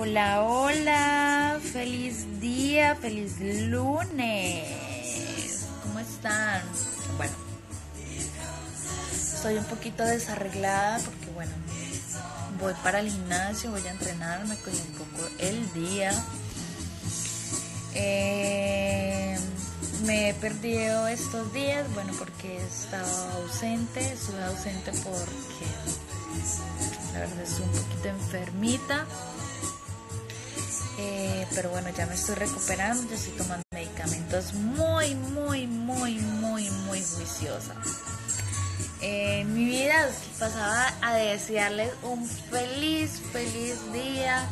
Hola, hola, feliz día, feliz lunes. ¿Cómo están? Bueno, estoy un poquito desarreglada porque bueno, voy para el gimnasio, voy a entrenar, me cogí un poco el día. Eh, me he perdido estos días, bueno, porque he estado ausente, estuve ausente porque la verdad estoy un poquito enfermita. Pero bueno, ya me estoy recuperando, estoy tomando medicamentos muy, muy, muy, muy, muy juiciosa. Eh, mi vida pasaba a desearles un feliz, feliz día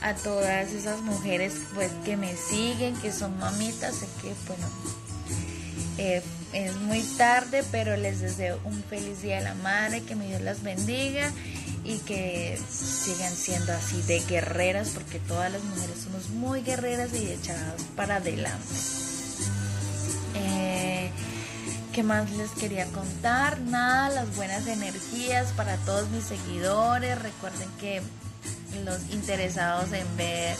a todas esas mujeres pues que me siguen, que son mamitas, sé que bueno, eh, es muy tarde, pero les deseo un feliz día a la madre, que mi Dios las bendiga y que sigan siendo así de guerreras, porque todas las mujeres somos muy guerreras y echadas para adelante. Eh, ¿Qué más les quería contar? Nada, las buenas energías para todos mis seguidores. Recuerden que los interesados en ver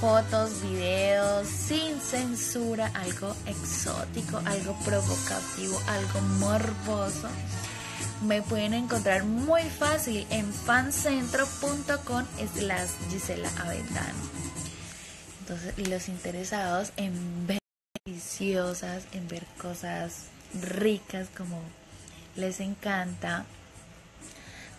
fotos, videos sin censura, algo exótico, algo provocativo, algo morboso me pueden encontrar muy fácil en fancentro.com slash Gisela Aventano. Entonces, los interesados en ver deliciosas, en ver cosas ricas como les encanta,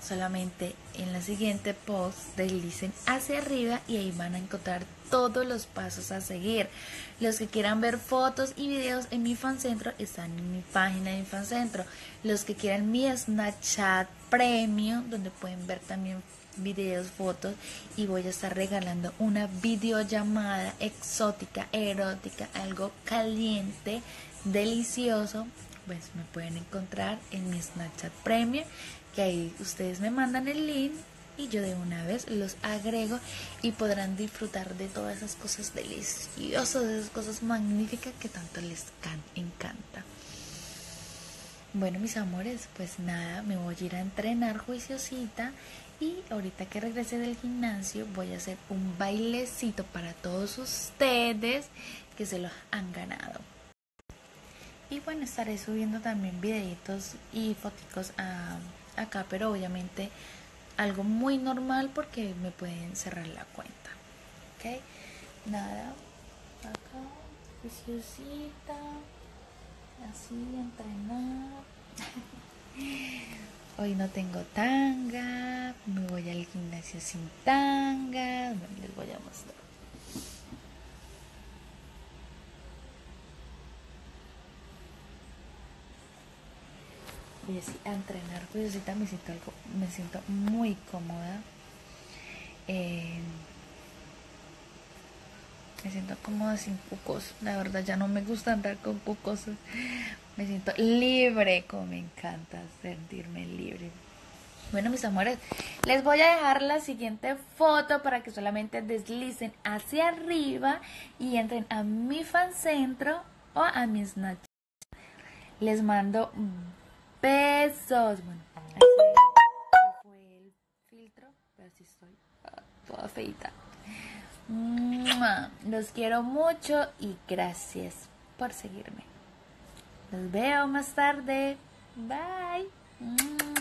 solamente en la siguiente post deslicen hacia arriba y ahí van a encontrar todos los pasos a seguir. Los que quieran ver fotos y videos en mi fancentro están en mi página de fancentro. Los que quieran mi Snapchat Premium, donde pueden ver también videos, fotos y voy a estar regalando una videollamada exótica, erótica, algo caliente, delicioso. Pues me pueden encontrar en mi Snapchat Premium, que ahí ustedes me mandan el link y yo de una vez los agrego y podrán disfrutar de todas esas cosas deliciosas, de esas cosas magníficas que tanto les encanta. Bueno, mis amores, pues nada, me voy a ir a entrenar juiciosita y ahorita que regrese del gimnasio voy a hacer un bailecito para todos ustedes que se los han ganado. Y bueno, estaré subiendo también videitos y fotos acá, pero obviamente algo muy normal porque me pueden cerrar la cuenta. ¿Ok? Nada, acá, juiciosita, así, entrenar. Hoy no tengo tanga, me voy al gimnasio sin tanga, les voy a mostrar. Y así a entrenar curiosita me siento algo, me siento muy cómoda. Eh, me siento cómoda sin cucos. La verdad ya no me gusta andar con cucos. Me siento libre, como me encanta sentirme libre. Bueno, mis amores, les voy a dejar la siguiente foto para que solamente deslicen hacia arriba y entren a mi fancentro o a mi Snapchat. Les mando Besos. Bueno, fue el filtro, pero así estoy toda feita. Los quiero mucho y gracias por seguirme. Los veo más tarde. Bye.